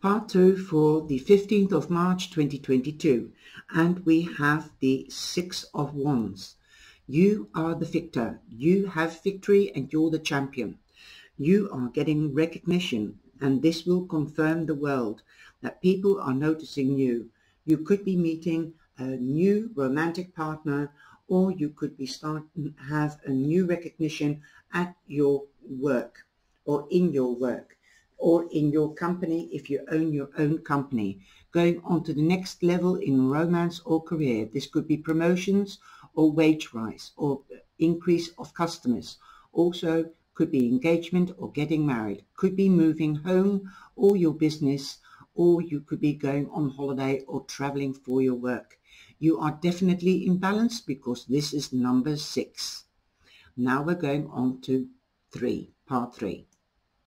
part two for the 15th of March 2022 and we have the six of wands. You are the victor. You have victory and you're the champion. You are getting recognition and this will confirm the world that people are noticing you. You could be meeting a new romantic partner or you could be starting have a new recognition at your work or in your work or in your company if you own your own company. Going on to the next level in romance or career. This could be promotions or wage rise or increase of customers. Also could be engagement or getting married. Could be moving home or your business or you could be going on holiday or traveling for your work. You are definitely in balance because this is number six. Now we're going on to three, part three.